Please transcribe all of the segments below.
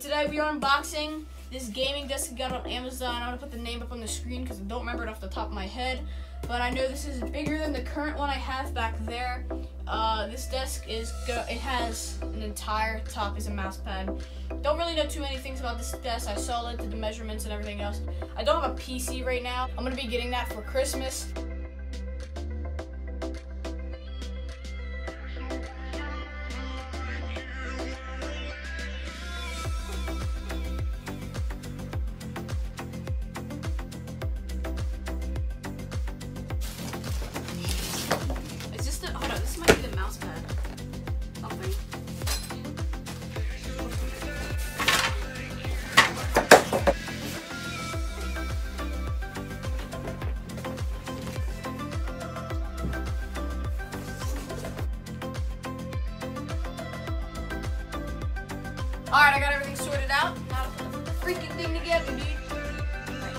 Today we are unboxing this gaming desk I got on Amazon. I'm gonna put the name up on the screen because I don't remember it off the top of my head. But I know this is bigger than the current one I have back there. Uh, this desk is go. It has an entire top is a mouse pad. Don't really know too many things about this desk. I saw it, did the measurements and everything else. I don't have a PC right now. I'm gonna be getting that for Christmas. All right, I got everything sorted out. Put the freaking thing together, dude. Alright,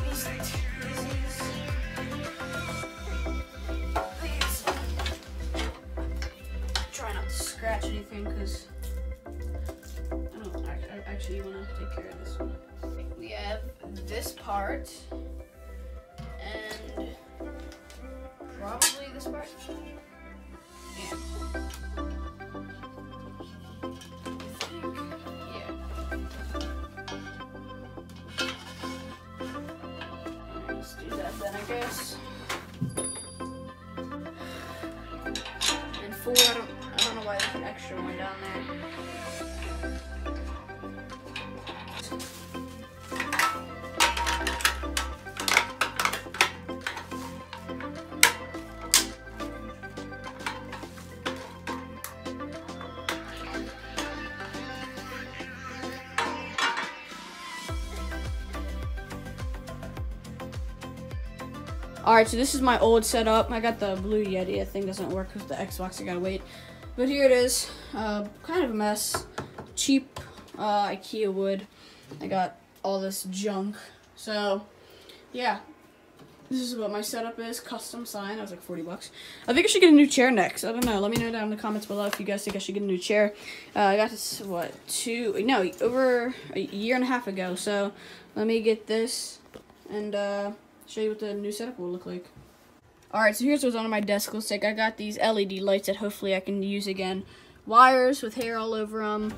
these. Try not to scratch anything because I don't I, I actually want to take care of this one. We have this part and probably this part. Yeah. Guess. And four, I don't, I don't know why there's an extra one down there. Alright, so this is my old setup. I got the Blue Yeti. I think doesn't work with the Xbox. I gotta wait. But here it is. Uh, kind of a mess. Cheap uh, IKEA wood. I got all this junk. So, yeah. This is what my setup is. Custom sign. I was like 40 bucks. I think I should get a new chair next. I don't know. Let me know down in the comments below if you guys think I should get a new chair. Uh, I got this, what, two, no, over a year and a half ago. So, let me get this and, uh, show you what the new setup will look like. Alright, so here's what's on my desk looks like. I got these LED lights that hopefully I can use again. Wires with hair all over them.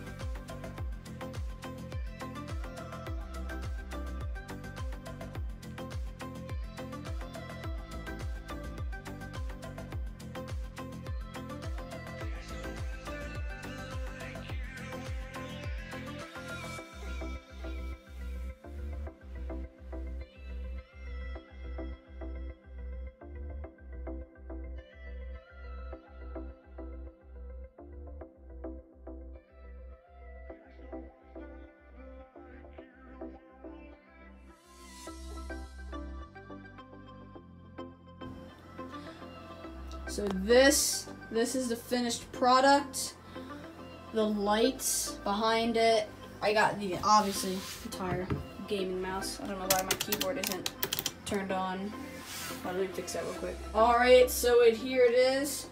So this this is the finished product. The lights behind it. I got the obviously entire gaming mouse. I don't know why my keyboard isn't turned on. Let me fix that real quick. Alright, so it here it is.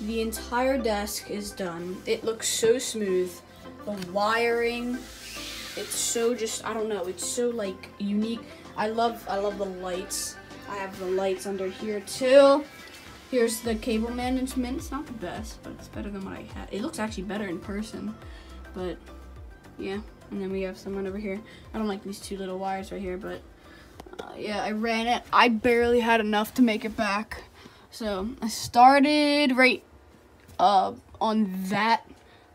The entire desk is done. It looks so smooth. The wiring, it's so just I don't know, it's so like unique. I love I love the lights. I have the lights under here too. Here's the cable management. It's not the best, but it's better than what I had. It looks actually better in person, but yeah. And then we have someone over here. I don't like these two little wires right here, but uh, yeah, I ran it. I barely had enough to make it back. So I started right uh, on that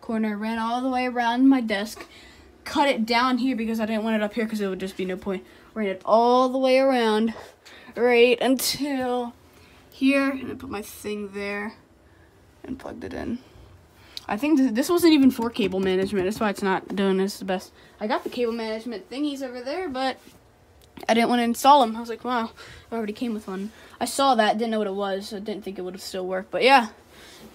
corner, ran all the way around my desk, cut it down here because I didn't want it up here because it would just be no point. Ran it all the way around right until here, and I put my thing there and plugged it in. I think th- this wasn't even for cable management. That's why it's not doing this the best. I got the cable management thingies over there, but I didn't want to install them. I was like, wow, I already came with one. I saw that, didn't know what it was, so I didn't think it would have still worked. But yeah,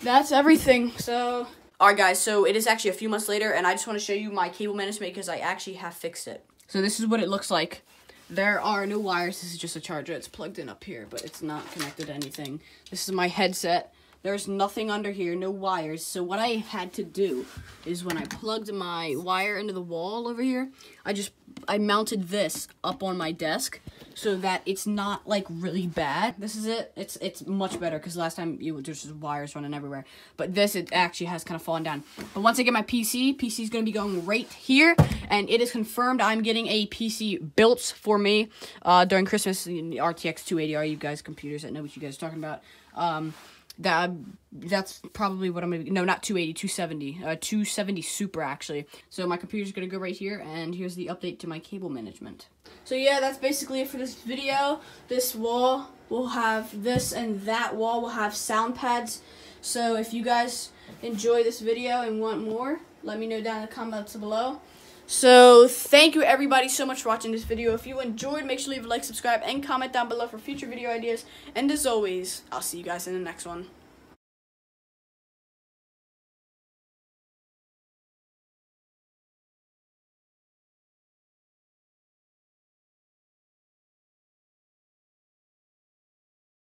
that's everything. So, all right, guys. So it is actually a few months later, and I just want to show you my cable management because I actually have fixed it. So this is what it looks like. There are no wires. This is just a charger. It's plugged in up here, but it's not connected to anything. This is my headset. There's nothing under here, no wires. So what I had to do is when I plugged my wire into the wall over here, I just I mounted this up on my desk so that it's not like really bad. This is it. It's it's much better because last time you there's just wires running everywhere. But this it actually has kind of fallen down. But once I get my PC, PC is gonna be going right here, and it is confirmed I'm getting a PC built for me uh, during Christmas. In the RTX 280. Are you guys computers that know what you guys are talking about? Um, that that's probably what I'm gonna be. no not 280 270 uh 270 super actually. So my computer's gonna go right here and here's the update to my cable management. So yeah that's basically it for this video. This wall will have this and that wall will have sound pads. So if you guys enjoy this video and want more let me know down in the comments below so thank you everybody so much for watching this video. If you enjoyed, make sure to leave a like, subscribe, and comment down below for future video ideas. And as always, I'll see you guys in the next one.